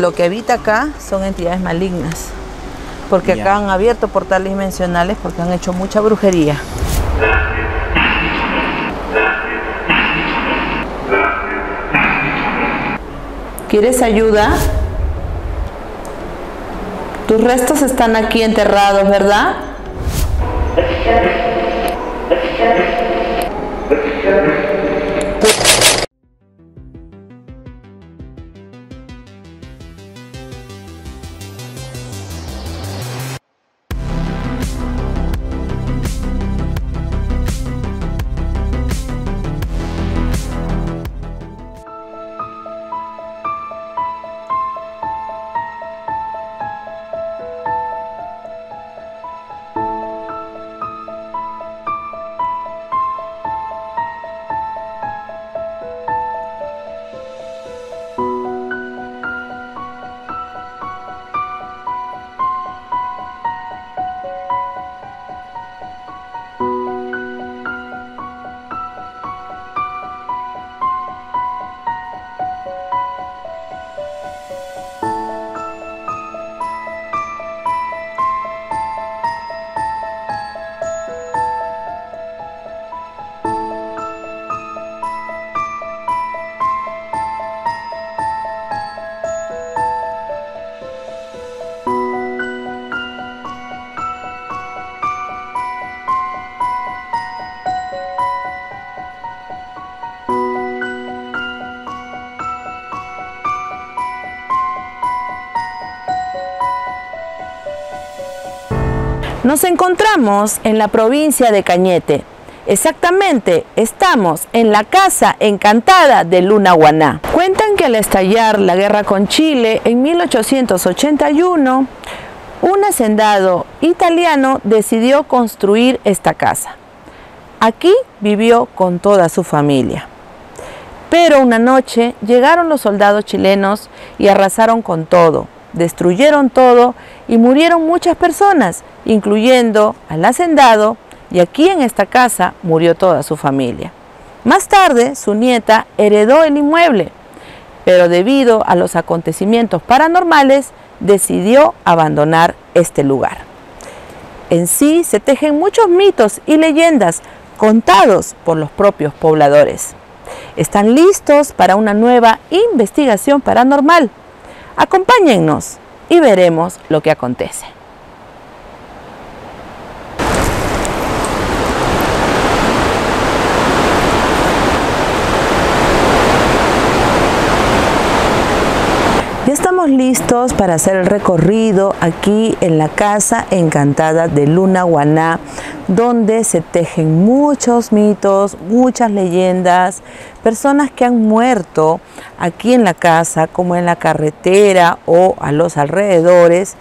Lo que habita acá son entidades malignas, porque Ya. acá han abierto portales dimensionales porque han hecho mucha brujería. ¿Quieres ayuda? Tus restos están aquí enterrados, ¿verdad? Nos encontramos en la provincia de Cañete. Exactamente, estamos en la Casa Encantada de Luna Guaná. Cuentan que al estallar la guerra con Chile en 1881, un hacendado italiano decidió construir esta casa. Aquí vivió con toda su familia. Pero una noche llegaron los soldados chilenos y arrasaron con todo, destruyeron todo y murieron muchas personas, incluyendo al hacendado, y aquí en esta casa murió toda su familia. Más tarde, su nieta heredó el inmueble, pero debido a los acontecimientos paranormales, decidió abandonar este lugar. En sí se tejen muchos mitos y leyendas contados por los propios pobladores. Están listos para una nueva investigación paranormal. Acompáñennos y veremos lo que acontece. Ya listos para hacer el recorrido aquí en la casa encantada de Luna Guaná, donde se tejen muchos mitos, muchas leyendas, personas que han muerto aquí en la casa, como en la carretera o a los alrededores.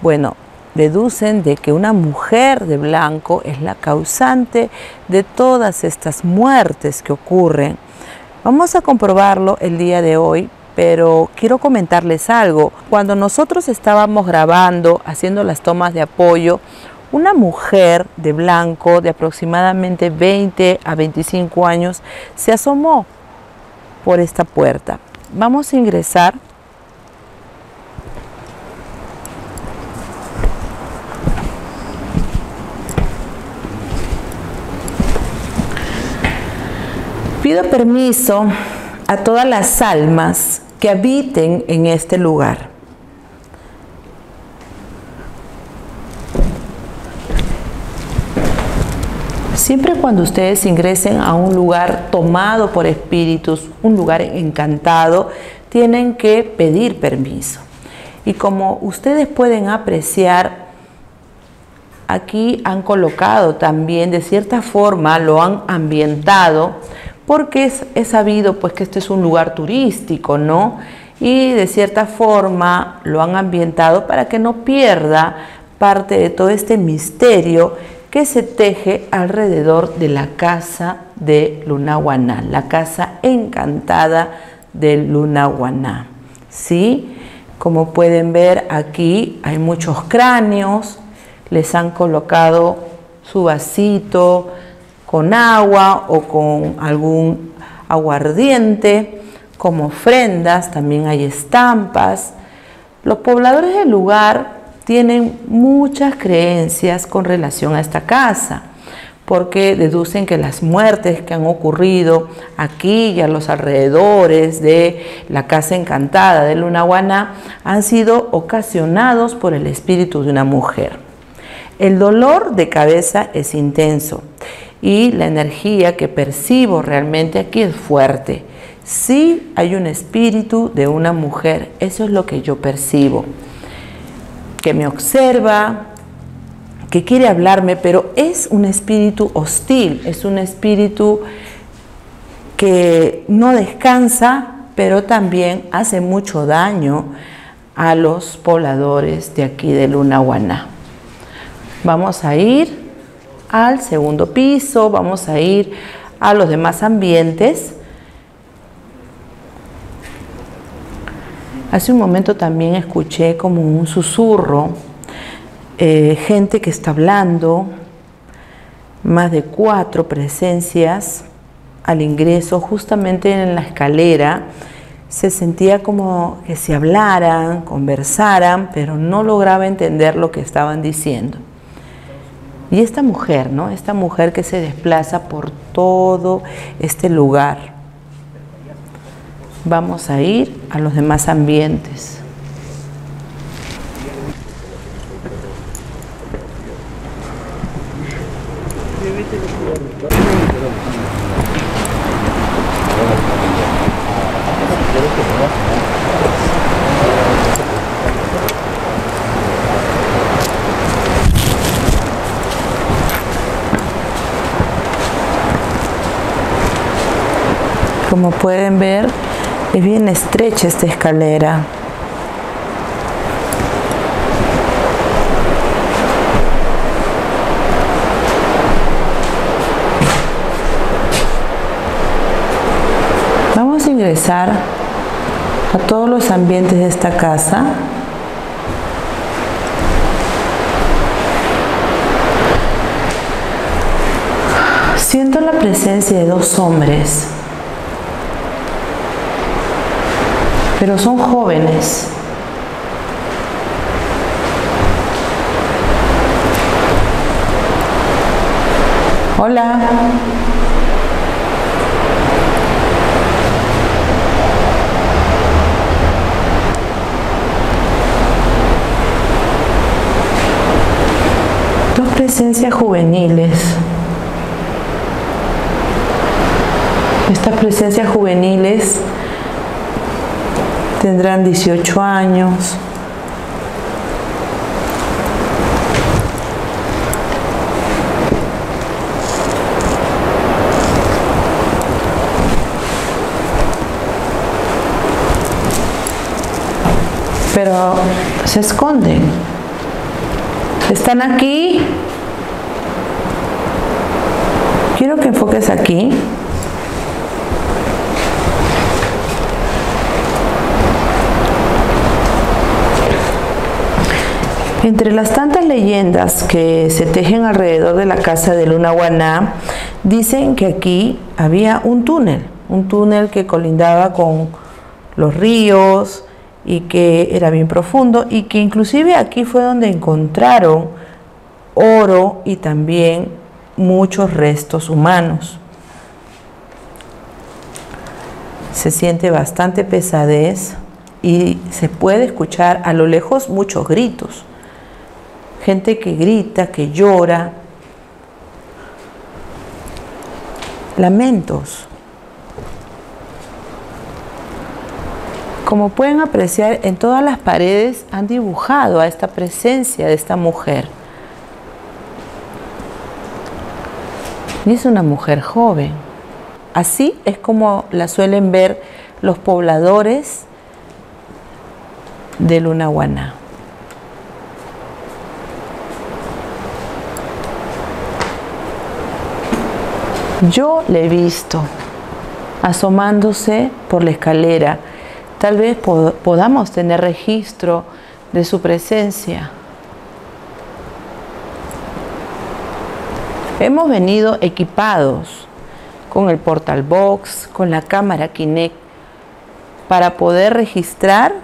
Bueno, deducen de que una mujer de blanco es la causante de todas estas muertes que ocurren. Vamos a comprobarlo el día de hoy, pero quiero comentarles algo. Cuando nosotros estábamos grabando, haciendo las tomas de apoyo, una mujer de blanco de aproximadamente 20 a 25 años se asomó por esta puerta. Vamos a ingresar. Pido permiso a todas las almas que habiten en este lugar. Siempre cuando ustedes ingresen a un lugar tomado por espíritus, un lugar encantado, tienen que pedir permiso. Y como ustedes pueden apreciar, aquí han colocado también, de cierta forma, lo han ambientado, porque es, sabido pues que este es un lugar turístico, ¿no? Y de cierta forma lo han ambientado para que no pierda parte de todo este misterio que se teje alrededor de la casa de Lunahuaná, la casa encantada de Lunahuaná. ¿Sí? Como pueden ver aquí hay muchos cráneos, les han colocado su vasito con agua o con algún aguardiente, como ofrendas, también hay estampas, Los pobladores del lugar tienen muchas creencias con relación a esta casa, porque deducen que las muertes que han ocurrido aquí y a los alrededores de la casa encantada de Lunahuaná han sido ocasionados por el espíritu de una mujer. El dolor de cabeza es intenso y la energía que percibo realmente aquí es fuerte. Sí hay un espíritu de una mujer, eso es lo que yo percibo, que me observa, que quiere hablarme, pero es un espíritu hostil, es un espíritu que no descansa, pero también hace mucho daño a los pobladores de aquí de Lunahuaná. Vamos a ir al segundo piso, vamos a ir a los demás ambientes. Hace un momento también escuché como un susurro, eh, gente que está hablando, más de cuatro presencias al ingreso, justamente en la escalera, se sentía como que se hablaran, conversaran, pero no lograba entender lo que estaban diciendo. Y esta mujer, ¿no? Esta mujer que se desplaza por todo este lugar. Vamos a ir a los demás ambientes. Como pueden ver, es bien estrecha esta escalera. Vamos a ingresar a todos los ambientes de esta casa. Siento la presencia de dos hombres pero son jóvenes. Hola. Dos presencias juveniles. Estas presencias juveniles tendrán 18 años. Pero se esconden. Están aquí. Quiero que enfoques aquí. Entre las tantas leyendas que se tejen alrededor de la casa de Lunahuaná, dicen que aquí había un túnel, un túnel que colindaba con los ríos y que era bien profundo y que inclusive aquí fue donde encontraron oro y también muchos restos humanos. Se siente bastante pesadez y se puede escuchar a lo lejos muchos gritos gente que grita, que llora, lamentos. Como pueden apreciar, en todas las paredes han dibujado a esta presencia de esta mujer. Y es una mujer joven. Así es como la suelen ver los pobladores de Lunahuaná. Yo le he visto asomándose por la escalera. Tal vez podamos tener registro de su presencia. Hemos venido equipados con el portal box, con la cámara Kinect, para poder registrar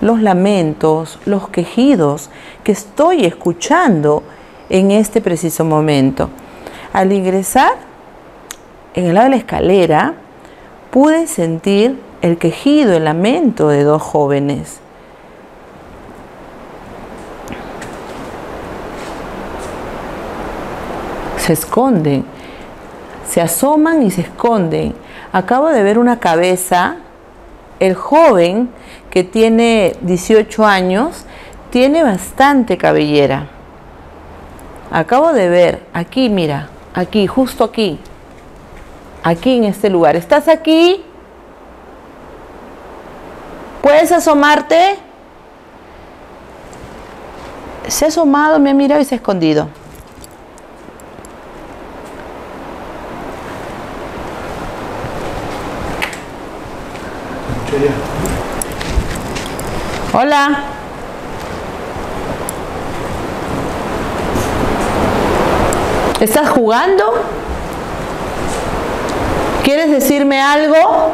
los lamentos, los quejidos que estoy escuchando en este preciso momento. Al ingresar en el lado de la escalera, pude sentir el quejido, el lamento de dos jóvenes. Se esconden, se asoman y se esconden. Acabo de ver una cabeza, el joven que tiene 18 años, tiene bastante cabellera. Acabo de ver, aquí, mira, aquí, justo aquí, aquí en este lugar. ¿Estás aquí? ¿Puedes asomarte? Se ha asomado, me ha mirado y se ha escondido. Hola. ¿Estás jugando? ¿Quieres decirme algo?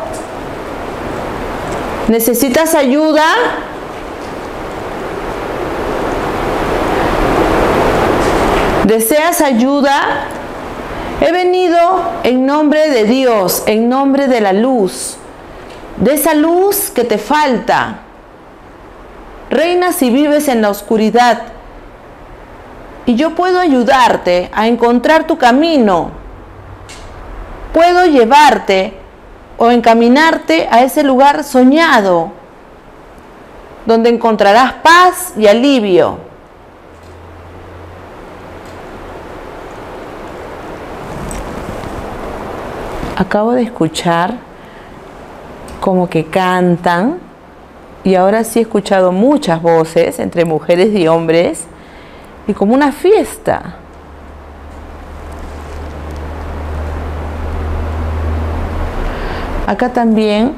¿Necesitas ayuda? ¿Deseas ayuda? He venido en nombre de Dios, en nombre de la luz, de esa luz que te falta. Reinas y vives en la oscuridad y yo puedo ayudarte a encontrar tu camino. Puedo llevarte o encaminarte a ese lugar soñado, donde encontrarás paz y alivio. Acabo de escuchar como que cantan y ahora sí he escuchado muchas voces entre mujeres y hombres y como una fiesta. Acá también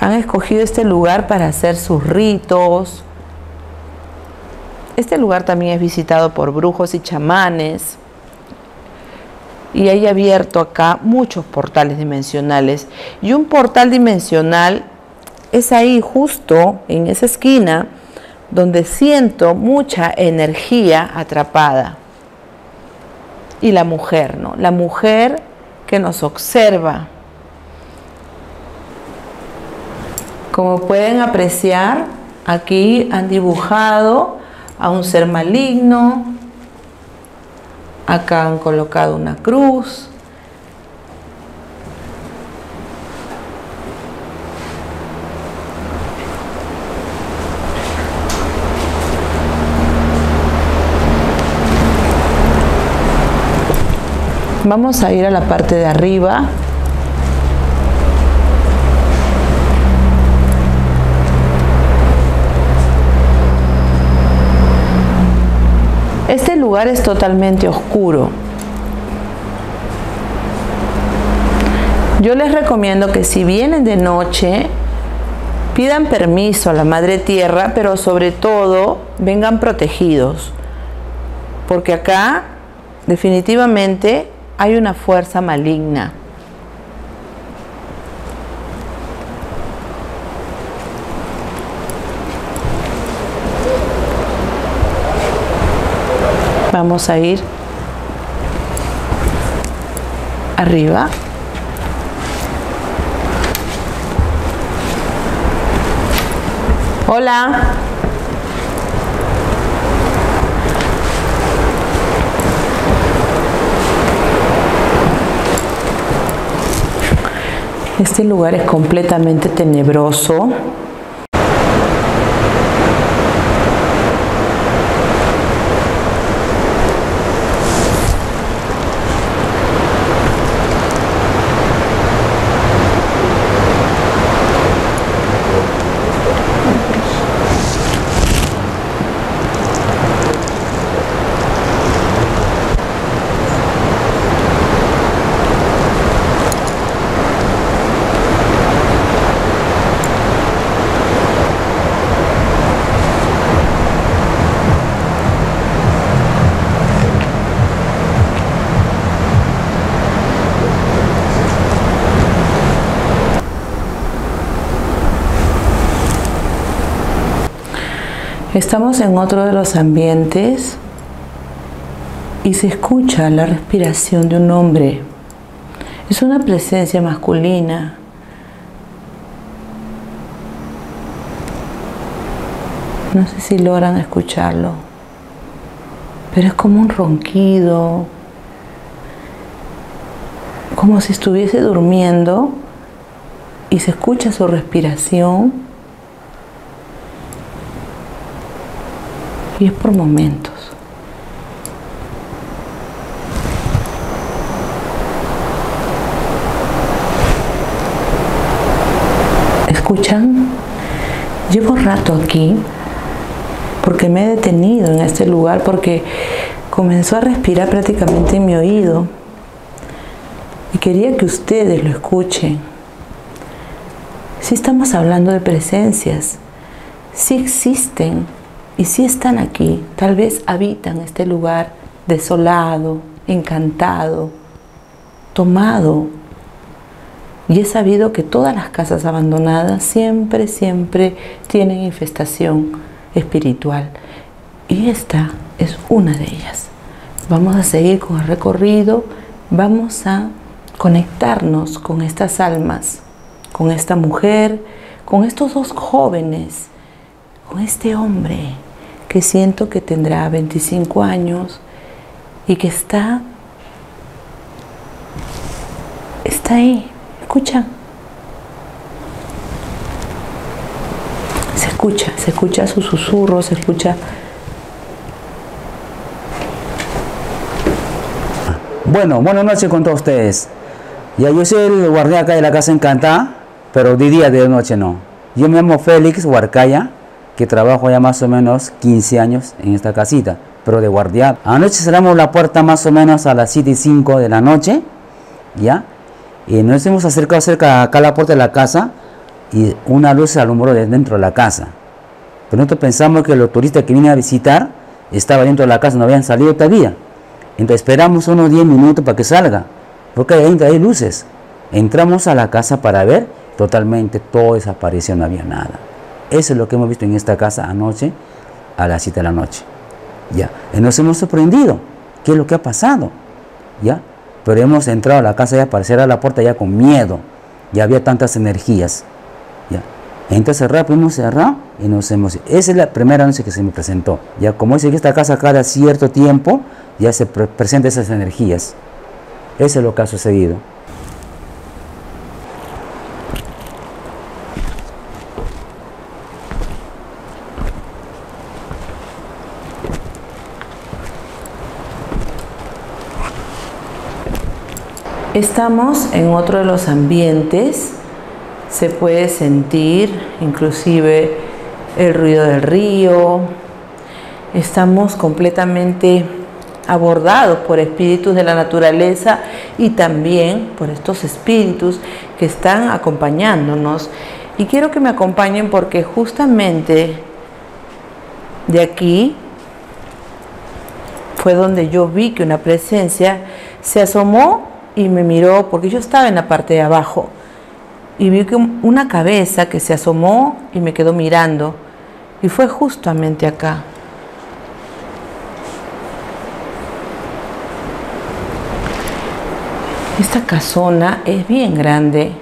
han escogido este lugar para hacer sus ritos. Este lugar también es visitado por brujos y chamanes. Y hay abierto acá muchos portales dimensionales. Y un portal dimensional es ahí justo en esa esquina donde siento mucha energía atrapada. Y la mujer, ¿no? La mujer que nos observa, Como pueden apreciar, aquí han dibujado a un ser maligno, acá han colocado una cruz, Vamos a ir a la parte de arriba Este lugar es totalmente oscuro. Yo les recomiendo que si vienen de noche, pidan permiso a la Madre Tierra, pero sobre todo vengan protegidos. Porque acá definitivamente hay una fuerza maligna. Vamos a ir arriba. Hola. Este lugar es completamente tenebroso. Estamos en otro de los ambientes y se escucha la respiración de un hombre. Es una presencia masculina. No sé si logran escucharlo, pero es como un ronquido, como si estuviese durmiendo y se escucha su respiración y es por momentos. ¿Escuchan? Llevo rato aquí porque me he detenido en este lugar porque comenzó a respirar prácticamente en mi oído y quería que ustedes lo escuchen. Si estamos hablando de presencias, si existen y si están aquí, tal vez habitan este lugar desolado, encantado, tomado. Y he sabido que todas las casas abandonadas siempre, siempre tienen infestación espiritual. Y esta es una de ellas. Vamos a seguir con el recorrido, vamos a conectarnos con estas almas, con esta mujer, con estos dos jóvenes con este hombre que siento que tendrá 25 años y que está, está ahí, escucha. Se escucha, se escucha su susurro, se escucha... Bueno, buenas noches con todos ustedes. Ya yo soy el guardián acá de la Casa Encantada, pero de día, de noche no. Yo me llamo Félix Huarcaya que trabajo ya más o menos 15 años en esta casita, pero de guardia. Anoche cerramos la puerta más o menos a las 7 y 5 de la noche, ¿ya? Y nos hemos acercado cerca acá a la puerta de la casa y una luz se alumbró de dentro de la casa. Pero nosotros pensamos que los turistas que vienen a visitar estaban dentro de la casa, no habían salido todavía. Entonces esperamos unos 10 minutos para que salga, porque ahí hay luces. Entramos a la casa para ver, totalmente todo desapareció, no había nada. Eso es lo que hemos visto en esta casa anoche a las 7 de la noche. ¿Ya? Y nos hemos sorprendido. ¿Qué es lo que ha pasado? ¿Ya? Pero hemos entrado a la casa ya para cerrar la puerta ya con miedo. Ya había tantas energías. ¿Ya? Entonces rápido hemos cerrado y nos hemos... Esa es la primera noche que se me presentó. Ya como dice que esta casa cada cierto tiempo ya se presentan esas energías. Eso es lo que ha sucedido. Estamos en otro de los ambientes, se puede sentir inclusive el ruido del río, estamos completamente abordados por espíritus de la naturaleza y también por estos espíritus que están acompañándonos. Y quiero que me acompañen porque justamente de aquí fue donde yo vi que una presencia se asomó y me miró porque yo estaba en la parte de abajo y vi que una cabeza que se asomó y me quedó mirando y fue justamente acá. Esta casona es bien grande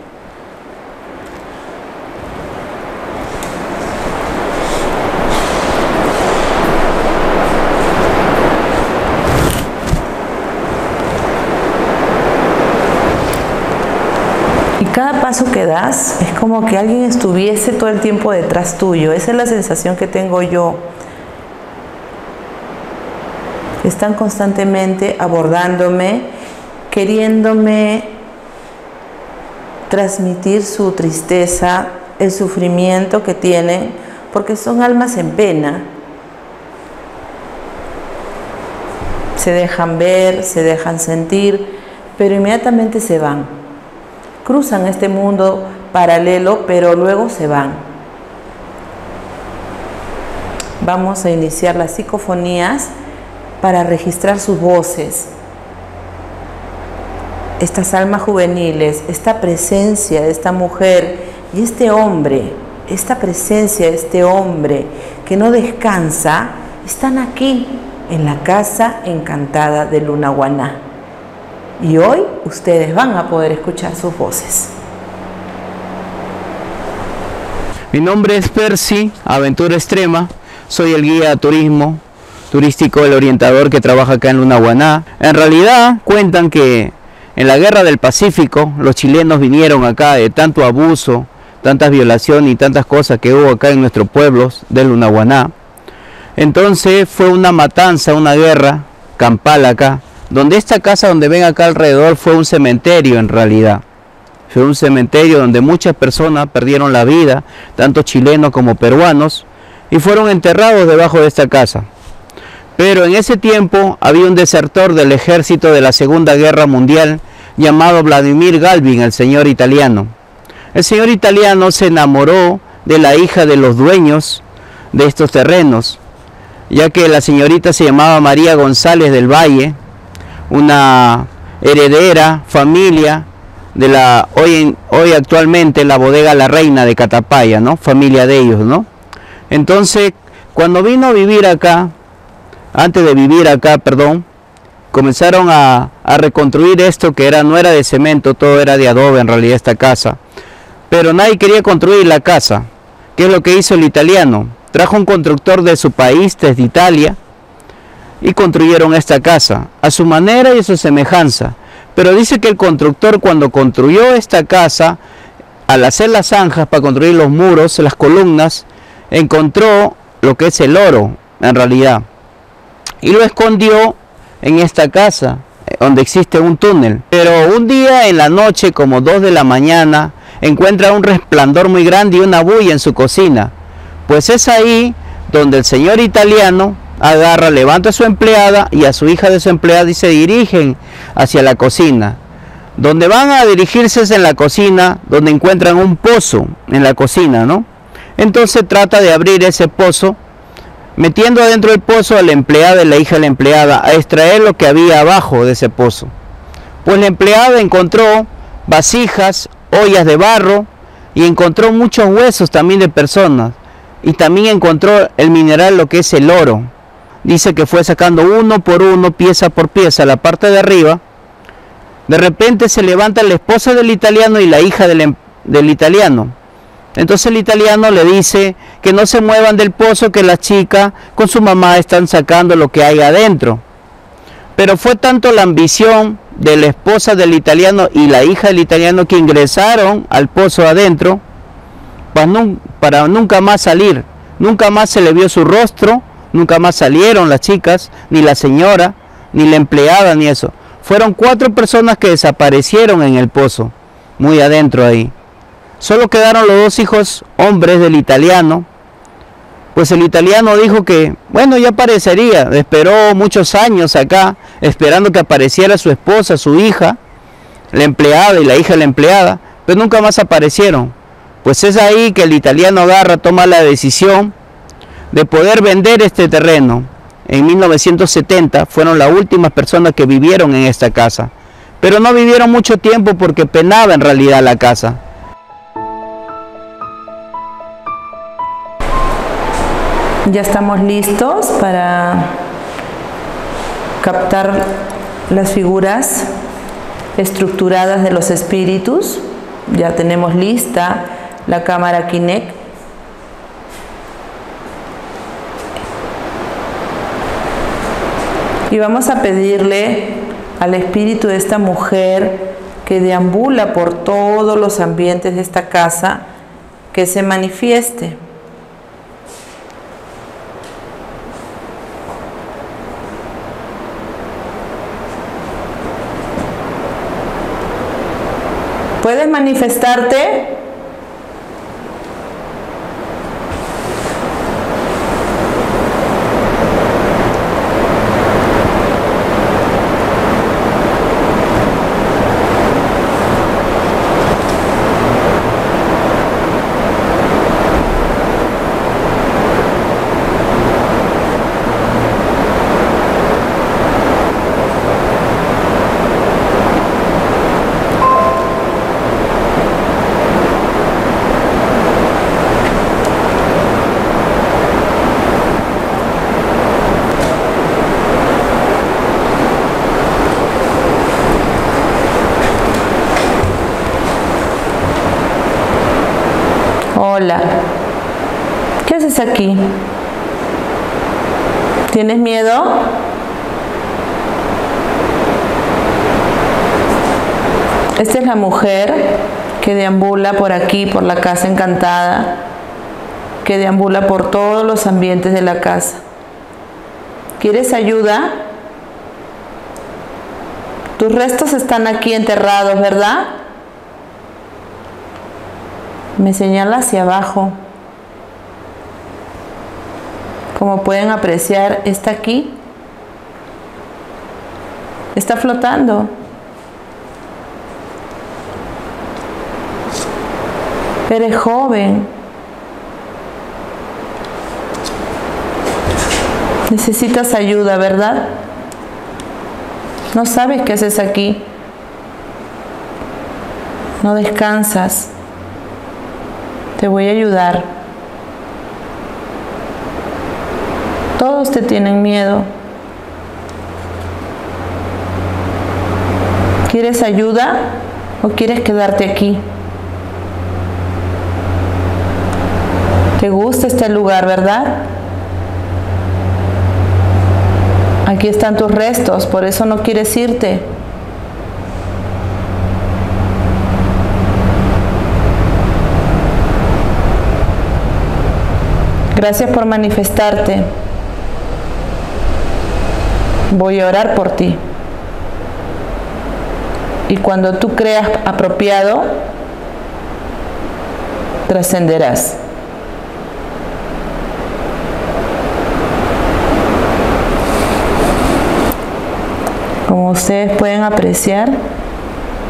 cada paso que das es como que alguien estuviese todo el tiempo detrás tuyo. Esa es la sensación que tengo yo. Están constantemente abordándome, queriéndome transmitir su tristeza, el sufrimiento que tienen, porque son almas en pena. Se dejan ver, se dejan sentir, pero inmediatamente se van cruzan este mundo paralelo, pero luego se van. Vamos a iniciar las psicofonías para registrar sus voces. Estas almas juveniles, esta presencia de esta mujer y este hombre, esta presencia de este hombre que no descansa, están aquí en la casa encantada de Lunaguaná. Y hoy ustedes van a poder escuchar sus voces. Mi nombre es Percy, Aventura Extrema. Soy el guía de turismo turístico, el orientador que trabaja acá en Lunaguaná. En realidad cuentan que en la guerra del Pacífico los chilenos vinieron acá de tanto abuso, tantas violaciones y tantas cosas que hubo acá en nuestros pueblos de Lunaguaná. Entonces fue una matanza, una guerra campal acá, donde esta casa donde ven acá alrededor fue un cementerio en realidad. Fue un cementerio donde muchas personas perdieron la vida, tanto chilenos como peruanos, y fueron enterrados debajo de esta casa. Pero en ese tiempo había un desertor del ejército de la Segunda Guerra Mundial llamado Vladimir Galvin, el señor italiano. El señor italiano se enamoró de la hija de los dueños de estos terrenos, ya que la señorita se llamaba María González del Valle, una heredera, familia de la hoy, hoy actualmente la bodega La Reina de Catapaya, ¿no? Familia de ellos, ¿no? Entonces, cuando vino a vivir acá, antes de vivir acá, perdón, comenzaron a, reconstruir esto que era, no era de cemento, todo era de adobe en realidad esta casa. Pero nadie quería construir la casa. ¿Qué es lo que hizo el italiano? Trajo un constructor de su país, desde Italia, y construyeron esta casa, a su manera y a su semejanza. Pero dice que el constructor cuando construyó esta casa, al hacer las zanjas para construir los muros, las columnas, encontró lo que es el oro, en realidad y lo escondió en esta casa eh, donde existe un túnel. Pero un día en la noche, como 2 de la mañana, encuentra un resplandor muy grande y una bulla en su cocina. Pues es ahí donde el señor italiano agarra, levanta a su empleada y a su hija de su empleada y se dirigen hacia la cocina. Donde van a dirigirse es en la cocina, donde encuentran un pozo en la cocina, ¿no? Entonces trata de abrir ese pozo metiendo adentro del pozo a la empleada y la hija de la empleada a extraer lo que había abajo de ese pozo. Pues la empleada encontró vasijas, ollas de barro y encontró muchos huesos también de personas y también encontró el mineral lo que es el oro. Dice que fue sacando uno por uno, pieza por pieza, la parte de arriba. De repente se levanta la esposa del italiano y la hija del, em, del italiano entonces el italiano le dice que no se muevan del pozo, que la chica con su mamá están sacando lo que hay adentro. Pero fue tanto la ambición de la esposa del italiano y la hija del italiano que ingresaron al pozo adentro para nunca más salir. Nunca más se le vio su rostro, nunca más salieron las chicas, ni la señora, ni la empleada, ni eso. Fueron cuatro personas que desaparecieron en el pozo, muy adentro ahí. Solo quedaron los dos hijos hombres del italiano. Pues el italiano dijo que, bueno, ya aparecería. Esperó muchos años acá, esperando que apareciera su esposa, su hija, la empleada y la hija de la empleada, pero nunca más aparecieron. Pues es ahí que el italiano agarra, toma la decisión de poder vender este terreno. En 1970 fueron las últimas personas que vivieron en esta casa. Pero no vivieron mucho tiempo porque penaba en realidad la casa. Ya estamos listos para captar las figuras estructuradas de los espíritus. Ya tenemos lista la cámara Kinect. Y vamos a pedirle al espíritu de esta mujer que deambula por todos los ambientes de esta casa que se manifieste. ¿Puedes manifestarte? Hola. ¿Qué haces aquí? ¿Tienes miedo? Esta es la mujer que deambula por aquí, por la casa encantada, que deambula por todos los ambientes de la casa. ¿Quieres ayuda? Tus restos están aquí enterrados, ¿verdad? Me señala hacia abajo. Como pueden apreciar, está aquí. Está flotando. Eres joven. Necesitas ayuda, ¿verdad? No sabes qué haces aquí. No descansas. Te voy a ayudar. Todos te tienen miedo. ¿Quieres ayuda o quieres quedarte aquí? ¿Te gusta este lugar, verdad? Aquí están tus restos, por eso no quieres irte. Gracias por manifestarte. Voy a orar por ti. Y cuando tú creas apropiado, trascenderás. Como ustedes pueden apreciar,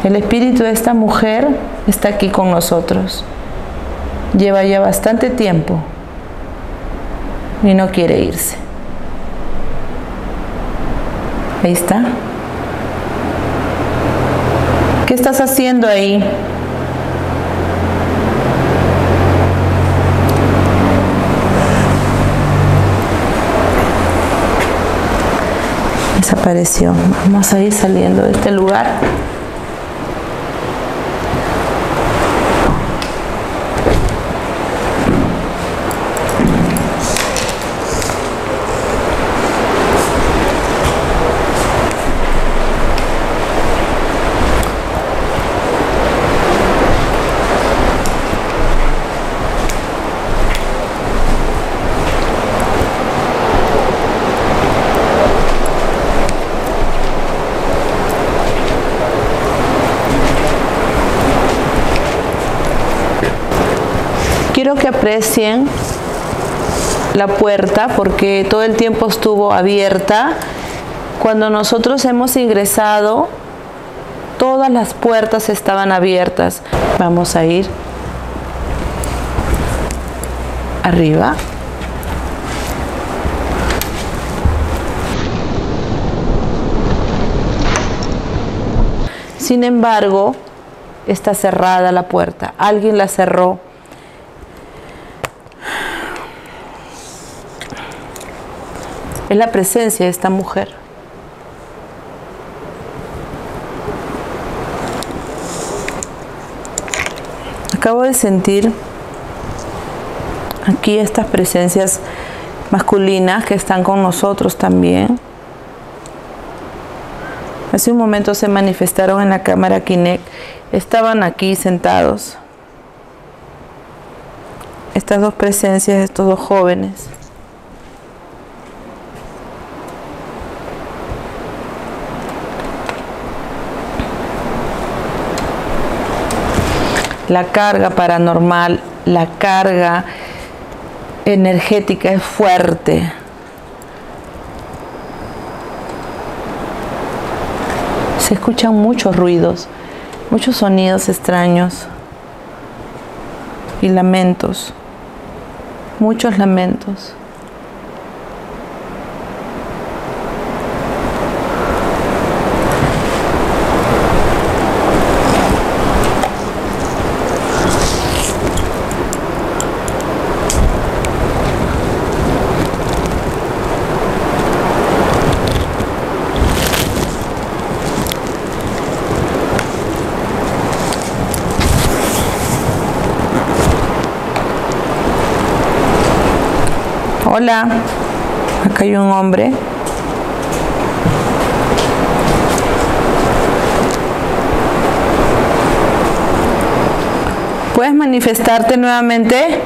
el espíritu de esta mujer está aquí con nosotros. Lleva ya bastante tiempo y no quiere irse. Ahí está. ¿Qué estás haciendo ahí? Desapareció. Vamos a ir saliendo de este lugar. La puerta porque todo el tiempo estuvo abierta. Cuando nosotros hemos ingresado, todas las puertas estaban abiertas. Vamos a ir arriba. Sin embargo, está cerrada la puerta. Alguien la cerró. Es la presencia de esta mujer. Acabo de sentir aquí estas presencias masculinas que están con nosotros también. Hace un momento se manifestaron en la cámara Kinect. Estaban aquí sentados. Estas dos presencias, estos dos jóvenes. La carga paranormal, la carga energética es fuerte. Se escuchan muchos ruidos, muchos sonidos extraños y lamentos, muchos lamentos. Hola, acá hay un hombre. ¿Puedes manifestarte nuevamente?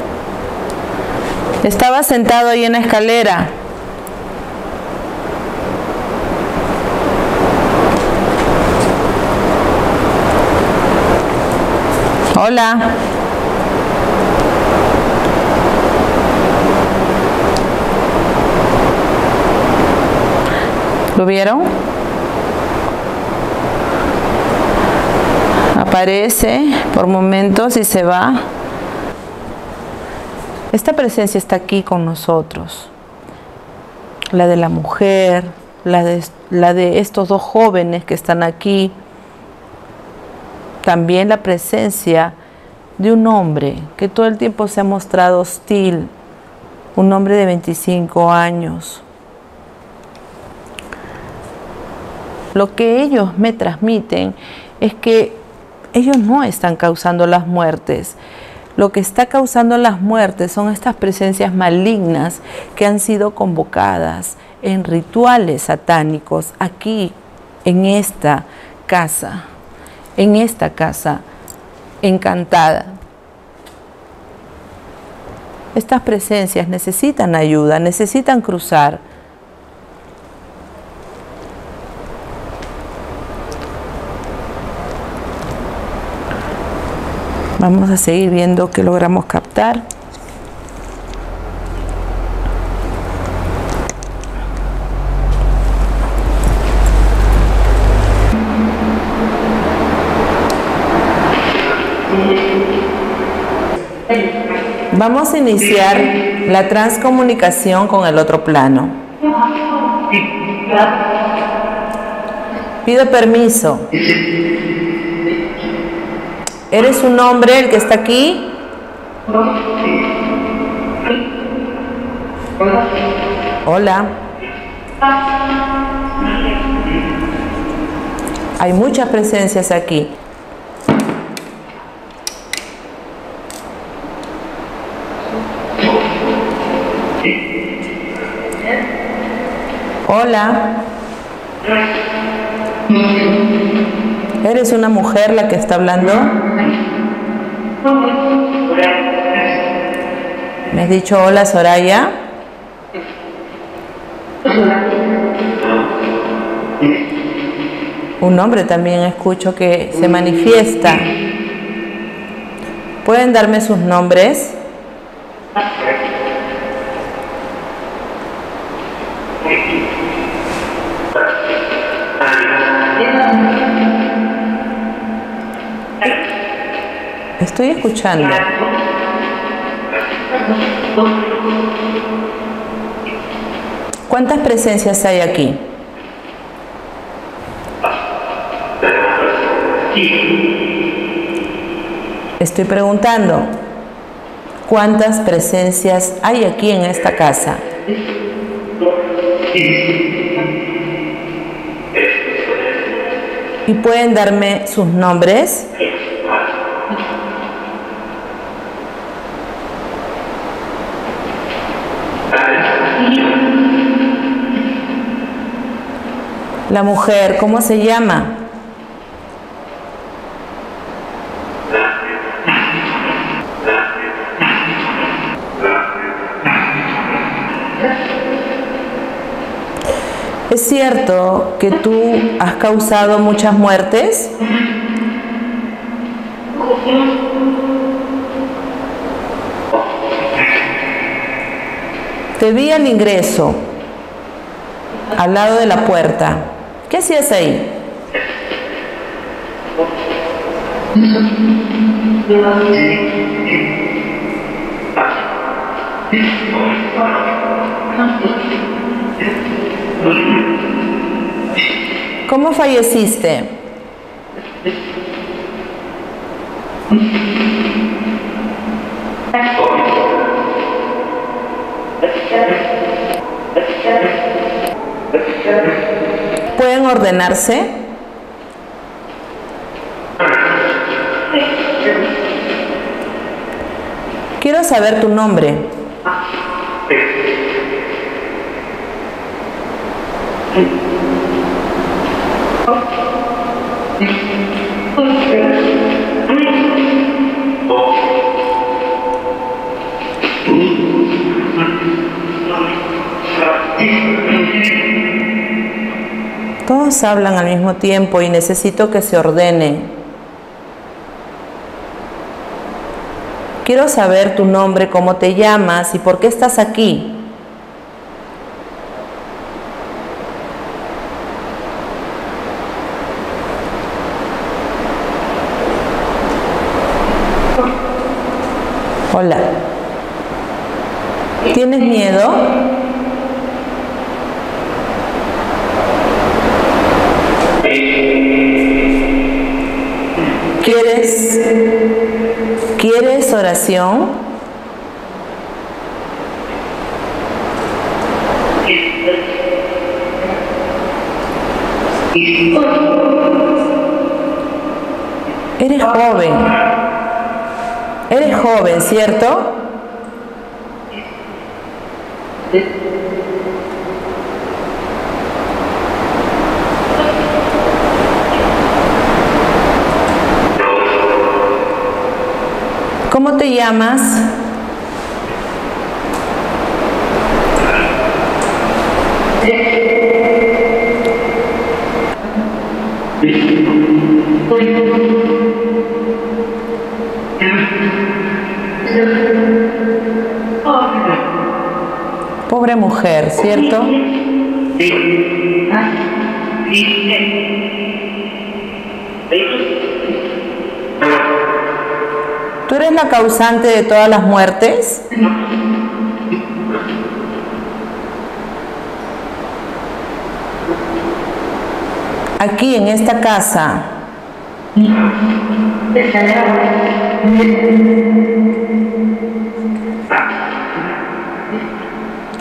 Estaba sentado ahí en la escalera. Hola. ¿Lo vieron? Aparece por momentos y se va. Esta presencia está aquí con nosotros. La de la mujer, la de, la de estos dos jóvenes que están aquí. También la presencia de un hombre que todo el tiempo se ha mostrado hostil. Un hombre de 25 años. Lo que ellos me transmiten es que ellos no están causando las muertes. Lo que está causando las muertes son estas presencias malignas que han sido convocadas en rituales satánicos aquí, en esta casa, en esta casa encantada. Estas presencias necesitan ayuda, necesitan cruzar Vamos a seguir viendo qué logramos captar. Vamos a iniciar la transcomunicación con el otro plano. Pido permiso ¿Eres un hombre el que está aquí? Hola. Hay muchas presencias aquí. Hola. ¿Eres una mujer la que está hablando? ¿Me has dicho hola Soraya? Un hombre también escucho que se manifiesta. ¿Pueden darme sus nombres? Estoy escuchando. ¿Cuántas presencias hay aquí? Estoy preguntando, ¿cuántas presencias hay aquí en esta casa? ¿Y pueden darme sus nombres? La mujer, ¿cómo se llama? ¿Es cierto que tú has causado muchas muertes? Te vi al ingreso, al lado de la puerta. ¿Qué hacías ahí? ¿Cómo falleciste? Ordenarse? Quiero saber tu nombre. Todos hablan al mismo tiempo y necesito que se ordenen. Quiero saber tu nombre, cómo te llamas y por qué estás aquí. Hola. ¿Tienes miedo? ¿Quieres ¿Quieres oración? Eres joven. Eres joven, ¿cierto? ¿Cómo te llamas? Pobre mujer, ¿cierto? ¿Tú eres la causante de todas las muertes? Aquí en esta casa.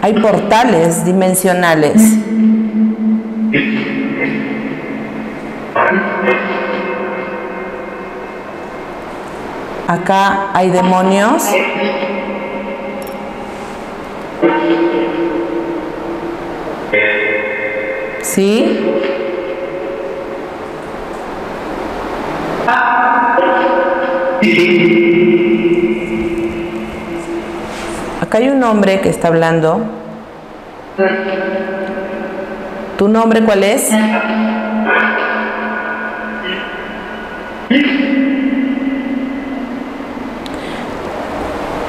Hay portales dimensionales. Acá hay demonios. ¿Sí? Acá hay un hombre que está hablando. ¿Tu nombre cuál es?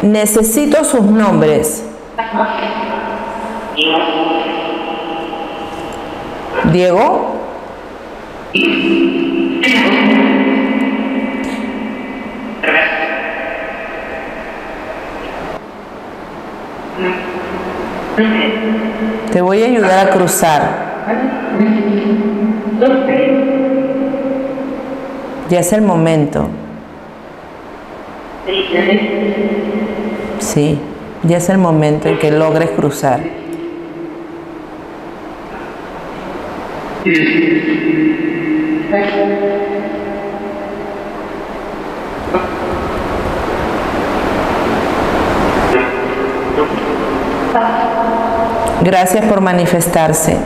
Necesito sus nombres. Diego. Te voy a ayudar a cruzar. Ya es el momento. Sí, ya es el momento en que logres cruzar. Gracias por manifestarse.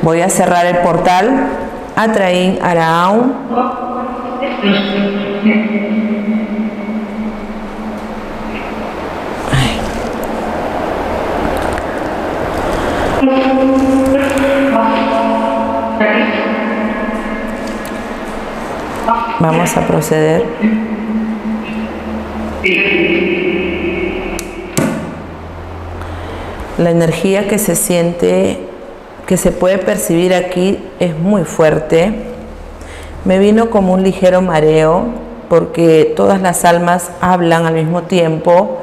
Voy a cerrar el portal. Atraín Araón. Vamos a proceder. La energía que se siente, que se puede percibir aquí es muy fuerte. Me vino como un ligero mareo porque todas las almas hablan al mismo tiempo.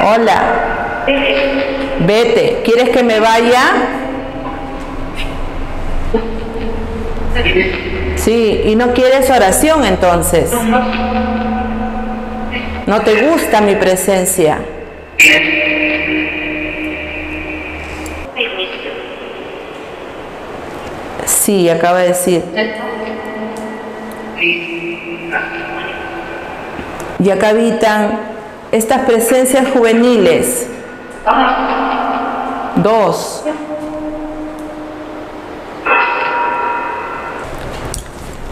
Hola. Vete. ¿Quieres que me vaya? Sí, y no quieres oración entonces. No te gusta mi presencia. Sí, acaba de decir. Y acá habitan estas presencias juveniles. Dos.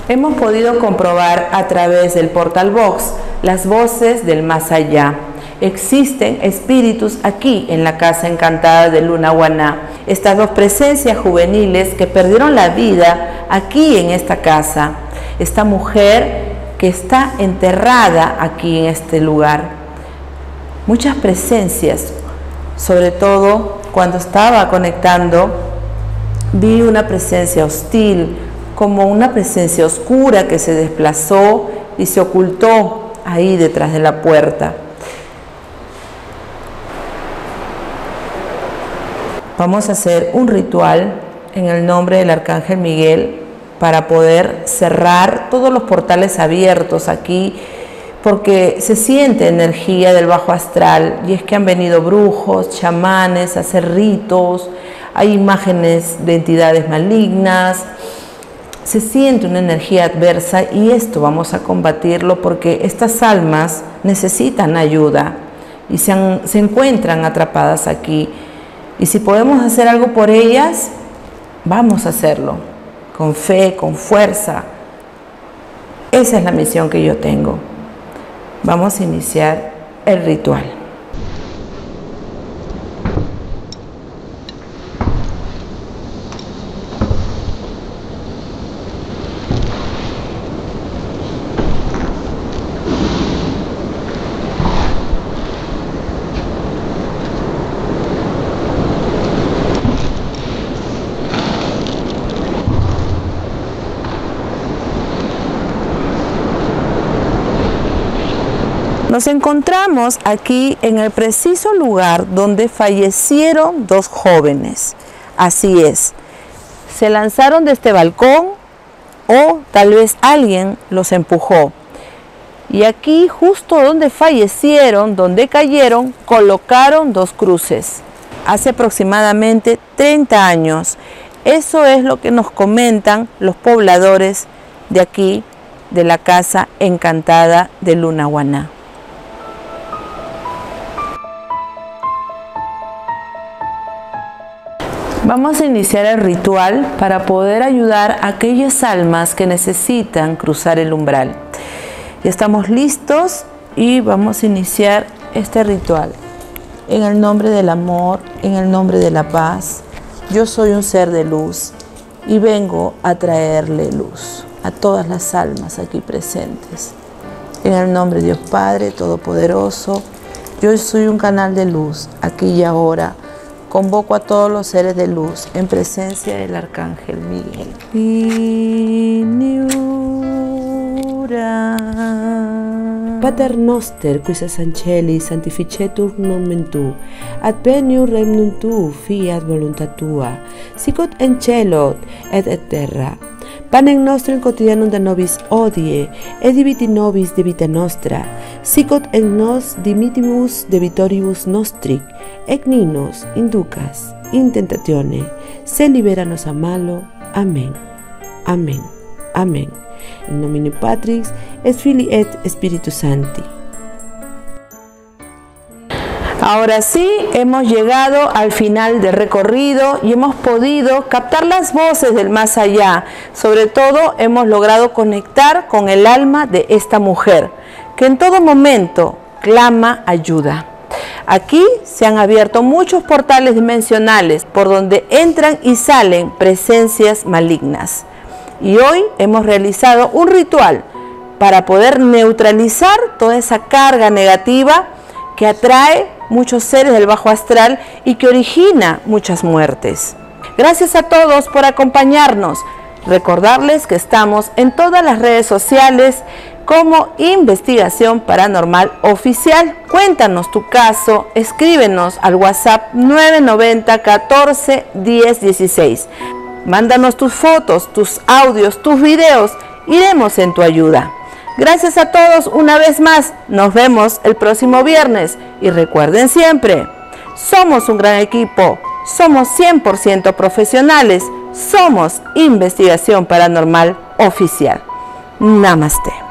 Hemos podido comprobar a través del portal box las voces del más allá. Existen espíritus aquí en la casa encantada de Luna Guaná. Estas dos presencias juveniles que perdieron la vida aquí en esta casa. Esta mujer que está enterrada aquí en este lugar. Muchas presencias, sobre todo cuando estaba conectando, vi una presencia hostil, como una presencia oscura que se desplazó y se ocultó ahí detrás de la puerta. Vamos a hacer un ritual en el nombre del Arcángel Miguel para poder cerrar todos los portales abiertos aquí, porque se siente energía del bajo astral y es que han venido brujos, chamanes a hacer ritos, hay imágenes de entidades malignas, se siente una energía adversa y esto vamos a combatirlo porque estas almas necesitan ayuda y se, se encuentran atrapadas aquí. Y si podemos hacer algo por ellas, vamos a hacerlo con fe, con fuerza. Esa es la misión que yo tengo. Vamos a iniciar el ritual. Nos encontramos aquí en el preciso lugar donde fallecieron dos jóvenes. Así es, se lanzaron de este balcón o tal vez alguien los empujó. Y aquí, justo donde fallecieron, donde cayeron, colocaron dos cruces. Hace aproximadamente 30 años. Eso es lo que nos comentan los pobladores de aquí, de la casa encantada de Lunahuaná. Vamos a iniciar el ritual para poder ayudar a aquellas almas que necesitan cruzar el umbral. Ya estamos listos y vamos a iniciar este ritual. En el nombre del amor, en el nombre de la paz, yo soy un ser de luz y vengo a traerle luz a todas las almas aquí presentes. En el nombre de Dios Padre Todopoderoso, yo soy un canal de luz aquí y ahora Convoco a todos los seres de luz en presencia del Arcángel Miguel. Pater noster, quis anceli sanctificetur nomen tu, ad veniur regnum tu, fiat voluntat tua, sicut en celot et et terra. Panem nostrum quotidianum da nobis odie, et diviti nobis de vita nostra, sicut en nos dimitimus debitoribus nostri, et ninos inducas in tentatione, se liberanos a malo. Amén. Amén. Amén. In nomine Patris, et Filii et Spiritus Sancti. Ahora sí, hemos llegado al final del recorrido y hemos podido captar las voces del más allá. Sobre todo, hemos logrado conectar con el alma de esta mujer, que en todo momento clama ayuda. Aquí se han abierto muchos portales dimensionales por donde entran y salen presencias malignas. Y hoy hemos realizado un ritual para poder neutralizar toda esa carga negativa que atrae muchos seres del bajo astral y que origina muchas muertes. Gracias a todos por acompañarnos. Recordarles que estamos en todas las redes sociales como Investigación Paranormal Oficial. Cuéntanos tu caso, escríbenos al WhatsApp 990 14 10 16. Mándanos tus fotos, tus audios, tus videos. Iremos en tu ayuda. Gracias a todos una vez más. Nos vemos el próximo viernes. Y recuerden siempre, somos un gran equipo. Somos 100% profesionales. Somos investigación paranormal oficial. Namaste.